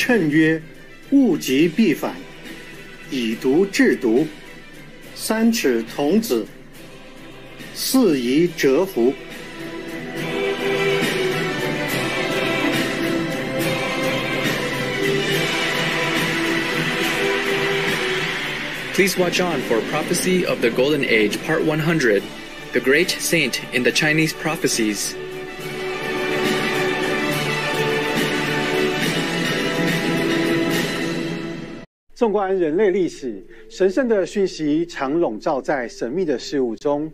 谶曰：“物极必反，以毒制毒，三尺童子，四夷折服。” Please watch on for Prophecy of the Golden Age, Part 100 The Great Saint in the Chinese Prophecies. 纵观人类历史，神圣的讯息常笼罩在神秘的事物中。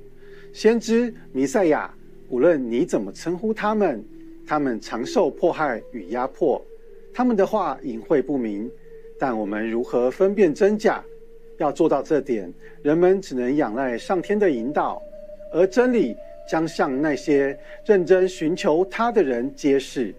先知、弥赛亚，无论你怎么称呼他们，他们常受迫害与压迫，他们的话隐晦不明。但我们如何分辨真假？要做到这点，人们只能仰赖上天的引导，而真理将向那些认真寻求他的人揭示。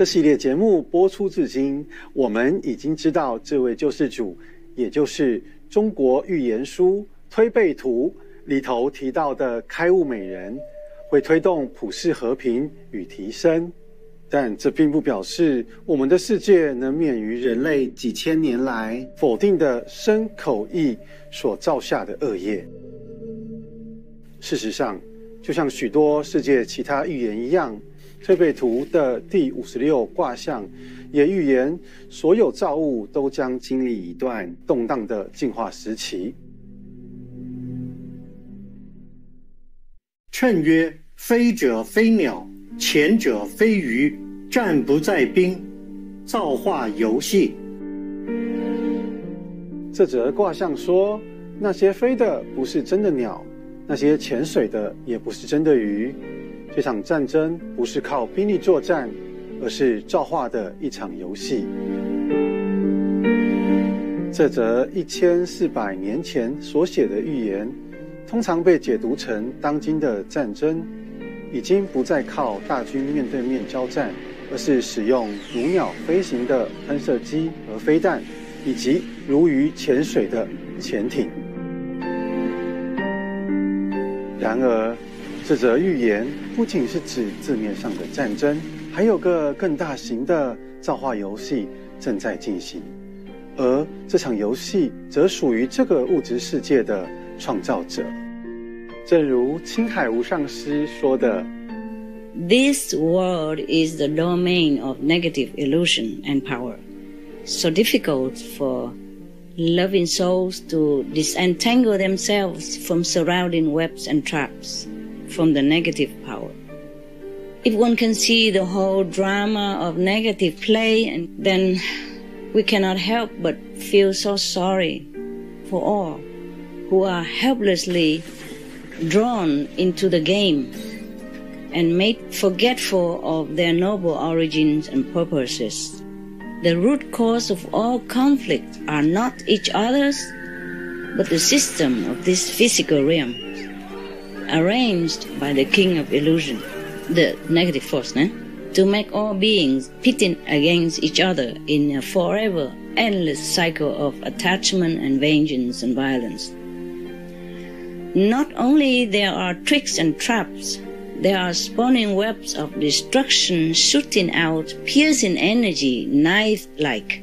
这系列节目播出至今，我们已经知道这位救世主，也就是中国预言书。推背图里头提到的开悟美人，会推动普世和平与提升，但这并不表示我们的世界能免于人类几千年来否定的身口意所造下的恶业。事实上，就像许多世界其他预言一样，推背图的第五十六卦象也预言所有造物都将经历一段动荡的进化时期。称曰：“飞者飞鸟，潜者飞鱼，战不在兵，造化游戏。”这则卦象说，那些飞的不是真的鸟，那些潜水的也不是真的鱼。这场战争不是靠兵力作战，而是造化的一场游戏。这则一千四百年前所写的预言。通常被解读成当今的战争已经不再靠大军面对面交战，而是使用如鸟飞行的喷射机和飞弹，以及如鱼潜水的潜艇。然而，这则预言不仅是指字面上的战争，还有个更大型的造化游戏正在进行，而这场游戏则属于这个物质世界的创造者。正如青海无上师说的：“This world is the domain of negative illusion and power, so difficult for loving souls to disentangle themselves from surrounding webs and traps from the negative power. If one can see the whole drama of negative play, and then we cannot help but feel so sorry for all who are helplessly drawn into the game and made forgetful of their noble origins and purposes. The root cause of all conflict are not each other's, but the system of this physical realm, arranged by the king of illusion, the negative force, né? to make all beings pitting against each other in a forever endless cycle of attachment and vengeance and violence. Not only there are tricks and traps, there are spawning webs of destruction shooting out piercing energy, knife-like,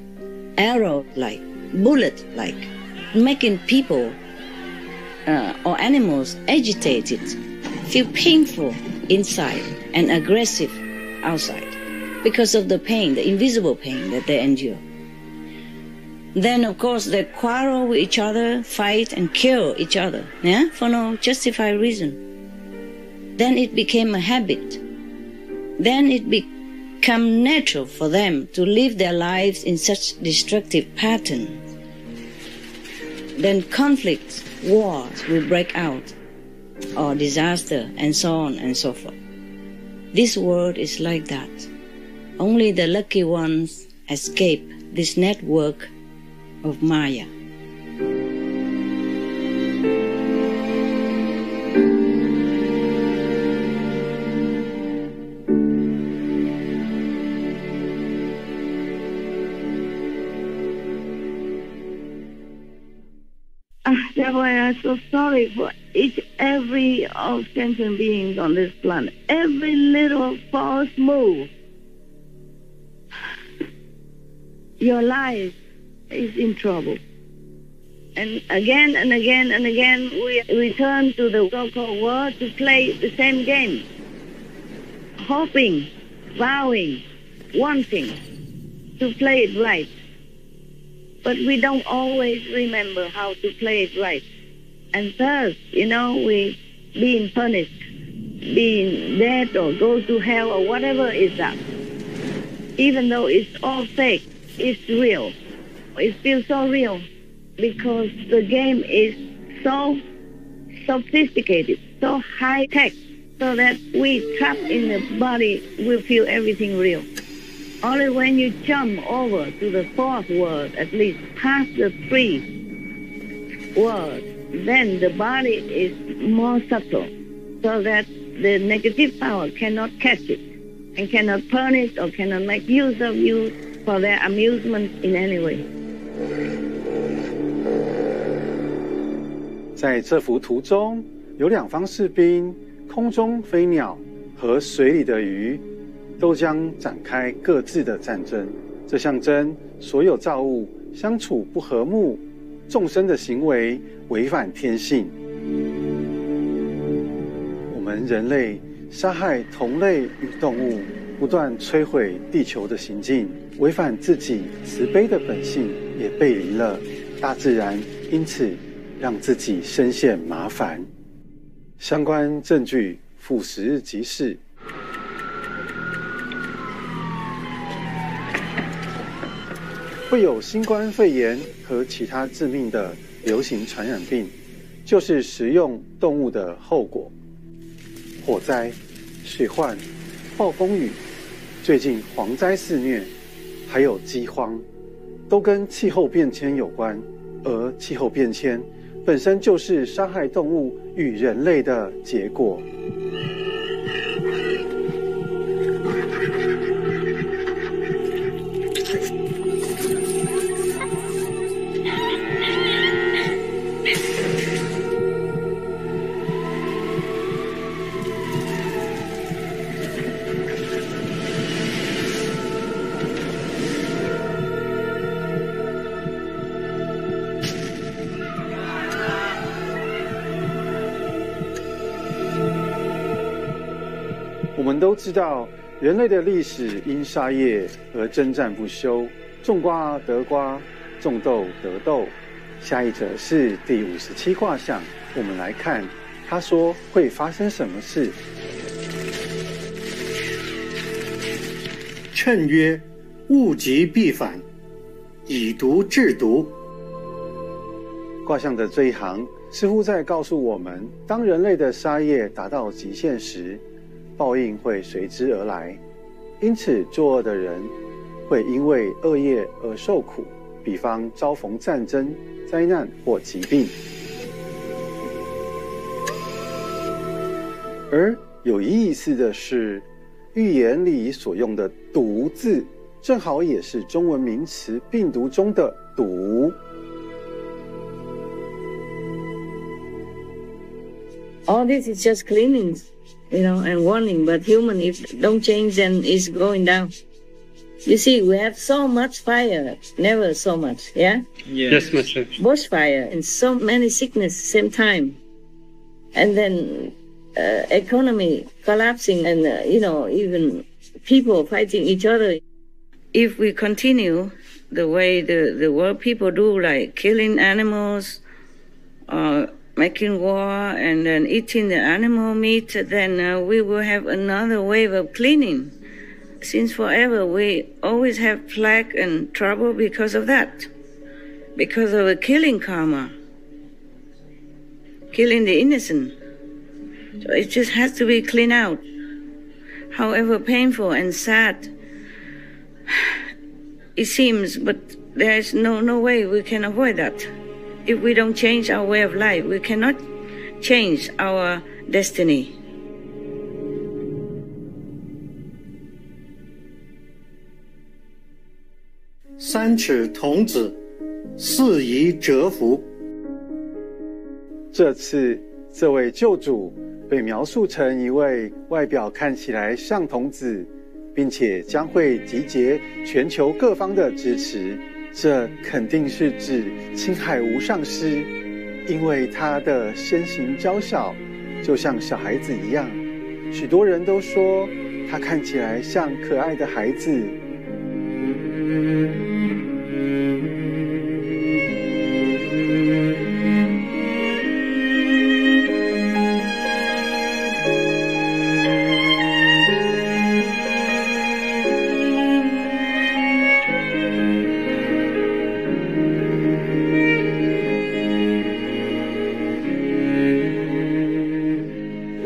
arrow-like, bullet-like, making people uh, or animals agitated, feel painful inside and aggressive outside because of the pain, the invisible pain that they endure. Then, of course, they quarrel with each other, fight and kill each other, yeah, for no justified reason. Then it became a habit. Then it became natural for them to live their lives in such destructive patterns. Then conflicts, wars will break out, or disaster, and so on and so forth. This world is like that. Only the lucky ones escape this network of Maya. Therefore, I am so sorry for each every of sentient beings on this planet. Every little false move, your life is in trouble. And again and again and again, we return to the so-called world to play the same game, hoping, vowing, wanting to play it right. But we don't always remember how to play it right. And thus, you know, we being punished, being dead or go to hell or whatever is that. Even though it's all fake, it's real. It feels so real because the game is so sophisticated, so high tech, so that we trapped in the body will feel everything real. Only when you jump over to the fourth world, at least past the three worlds, then the body is more subtle, so that the negative power cannot catch it and cannot punish or cannot make use of you for their amusement in any way. 在这幅图中，有两方士兵，空中飞鸟和水里的鱼， 都将展开各自的战争。这象征所有造物相处不和睦，众生的行为违反天性。我们人类杀害同类与动物，不断摧毁地球的行径，违反自己慈悲的本性，也背离了大自然。因此。让自己深陷麻烦。相关证据负十日即释。会有新冠肺炎和其他致命的流行传染病，就是食用动物的后果。火灾、水患、暴风雨，最近蝗灾肆虐，还有饥荒，都跟气候变迁有关。而气候变迁。本身就是伤害动物与人类的结果。都知道，人类的历史因杀业而征战不休，种瓜得瓜，种豆得豆。下一则是第五十七卦象，我们来看，他说会发生什么事。谶曰：物极必反，以毒制毒。卦象的这一行似乎在告诉我们，当人类的杀业达到极限时。报应会随之而来，因此作恶的人会因为恶业而受苦，比方遭逢战争、灾难或疾病。而有意思的是，预言里所用的“毒”字，正好也是中文名词“病毒”中的“毒”。All this is just cleaning. You know, and warning. But human, if don't change, then it's going down. You see, we have so much fire, never so much, yeah? Yes, master. Bushfire and so many sickness same time. And then uh, economy collapsing and, uh, you know, even people fighting each other. If we continue the way the, the world people do, like killing animals, uh, making war and then eating the animal meat, then uh, we will have another wave of cleaning. Since forever, we always have plague and trouble because of that, because of a killing karma, killing the innocent. So it just has to be cleaned out. However painful and sad it seems, but there is no, no way we can avoid that if we don't change our way of life, we cannot change our destiny. 三尺童子，四夷折服。这次这位救主被描述成一位外表看起来像童子，并且将会集结全球各方的支持。这肯定是指青海无上师，因为他的身形娇小，就像小孩子一样。许多人都说他看起来像可爱的孩子。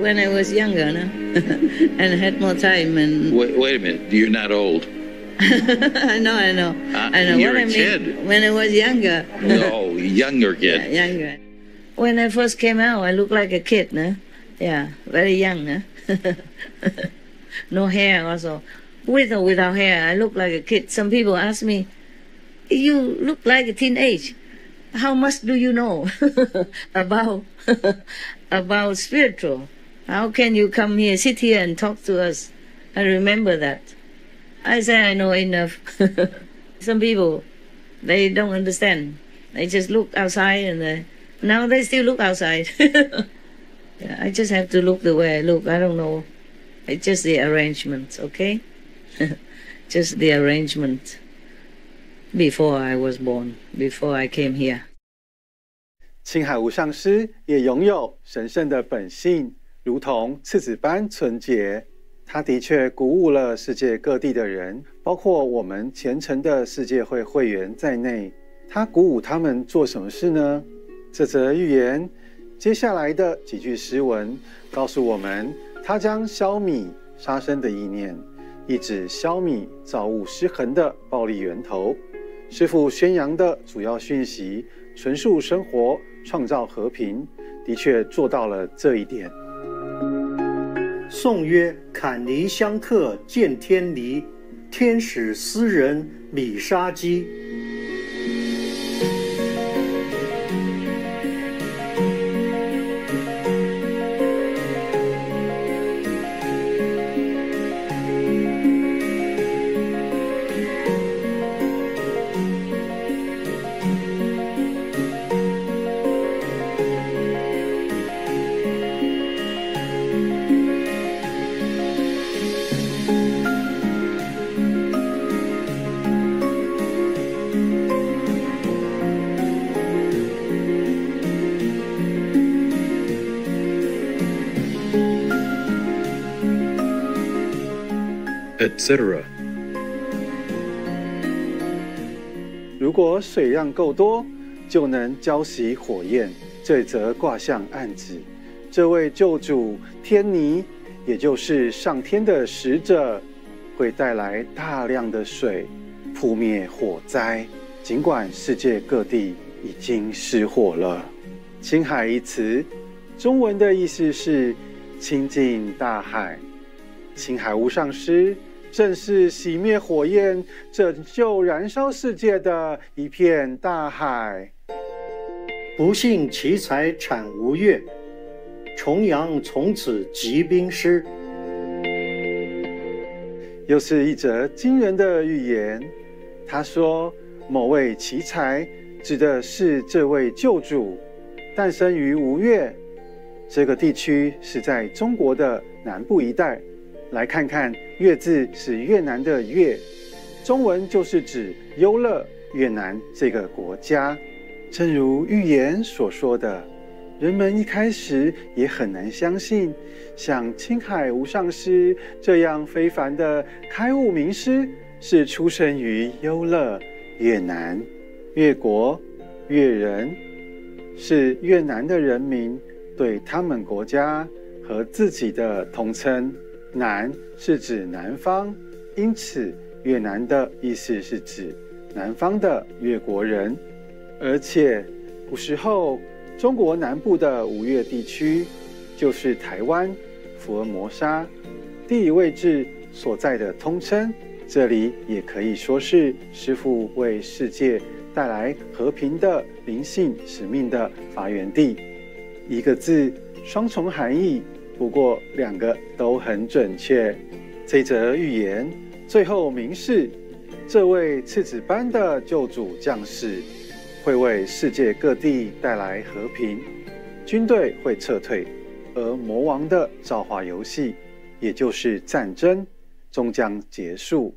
When I was younger, no? and had more time and Wait, wait a minute. You're not old. I know, I know, Uh, I know. you're what a I mean, kid. when I was younger, no, younger yeah, kid. younger. When I first came out, I looked like a kid, no? Yeah, very young, no? no hair also. With or without hair, I look like a kid. Some people ask me, "You look like a teenage. How much do you know about about spiritual? How can you come here, sit here, and talk to us?" I remember that. I say I know enough. Some people, they don't understand. They just look outside and they, now they still look outside. yeah, I just have to look the way I look. I don't know. It's just the arrangement, okay? just the arrangement before I was born, before I came here. 青海无上师也拥有神圣的本性， 如同赤子般纯洁。他的确鼓舞了世界各地的人，包括我们虔诚的世界会会员在内。他鼓舞他们做什么事呢？这则寓言接下来的几句诗文告诉我们，他将消弭杀生的意念，意指消弭造物失衡的暴力源头。师父宣扬的主要讯息，纯素生活，创造和平，的确做到了这一点。宋曰：“坎尼相克见天离，天使斯人米沙基。” Etc. 如果水量够多，就能浇熄火焰。这则卦象暗指，这位救主天尼，也就是上天的使者，会带来大量的水，扑灭火灾。尽管世界各地已经失火了，青海一词，中文的意思是亲近大海。青海无上师正是熄灭火焰、拯救燃烧世界的一片大海。不幸奇才产吴越，重阳从此集兵师。又是一则惊人的预言。他说，某位奇才指的是这位救主，诞生于吴越这个地区，是在中国的南部一带。来看看“越”字是越南的“越”，中文就是指优乐越南这个国家。正如预言所说的，人们一开始也很难相信，像青海无上师这样非凡的开悟名师是出生于优乐越南。越国越人是越南的人民对他们国家和自己的统称。南是指南方，因此越南的意思是指南方的越国人。而且古时候中国南部的吴越地区就是台湾、福尔摩沙地理位置所在的通称，这里也可以说是师父为世界带来和平的灵性使命的发源地。一个字，双重含义，不过两个都很准确。这则预言最后明示，这位赤子般的救主将士会为世界各地带来和平，军队会撤退，而魔王的造化游戏，也就是战争，终将结束。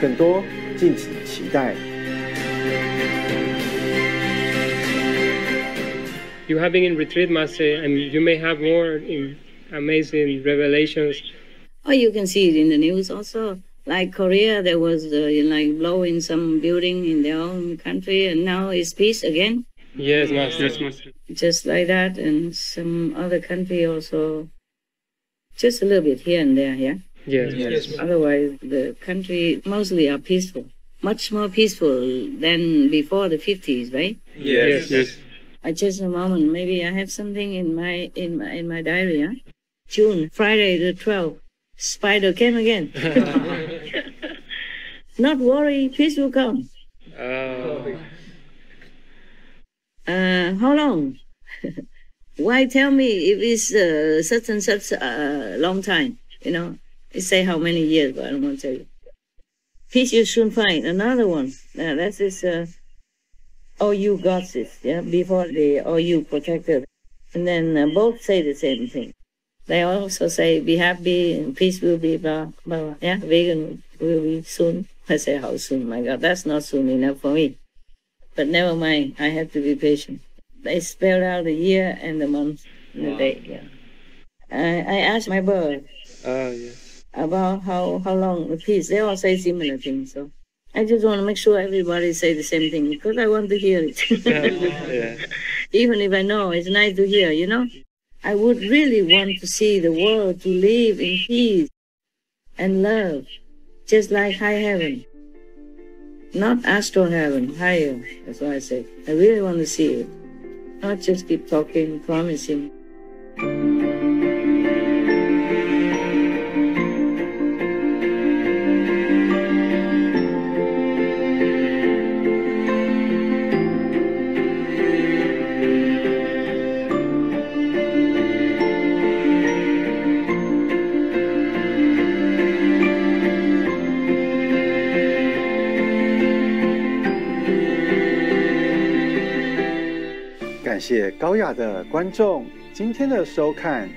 更多，敬请期待。 You have been in retreat, Master, and you may have more in amazing revelations. Or you can see it in the news also. Like Korea, there was uh, like blowing some building in their own country, and now it's peace again. Yes, Master. Yes, Master. Just like that, and some other country also. Just a little bit here and there, yeah. Yes, yes. Otherwise, the country mostly are peaceful, much more peaceful than before the 50s, right? Yes, yes. I just a moment. Maybe I have something in my in my in my diary. Huh? June, Friday the 12th. Spider came again. Not worry, peace will come. Oh. Uh, how long? Why tell me if it's uh, such and such a uh, long time? You know, it say how many years, but I don't want to tell you. Peace you soon find. Another one. Uh, that's this uh, OU goddess, yeah, before the OU protected. And then uh, both say the same thing. They also say, be happy and peace will be blah, blah, blah. Yeah, vegan will be soon. I say, how soon? My God, that's not soon enough for me. But never mind, I have to be patient. They spelled out the year and the month and the day, yeah. I, I asked my bird Oh, yes. About how, how long the peace. They all say similar things, so I just want to make sure everybody say the same thing because I want to hear it. yeah. Even if I know it's nice to hear, you know. I would really want to see the world to live in peace and love, just like high heaven. Not astral heaven, higher. That's what I say. I really want to see it. Not just keep talking, promising. 谢高雅的观众今天的收看。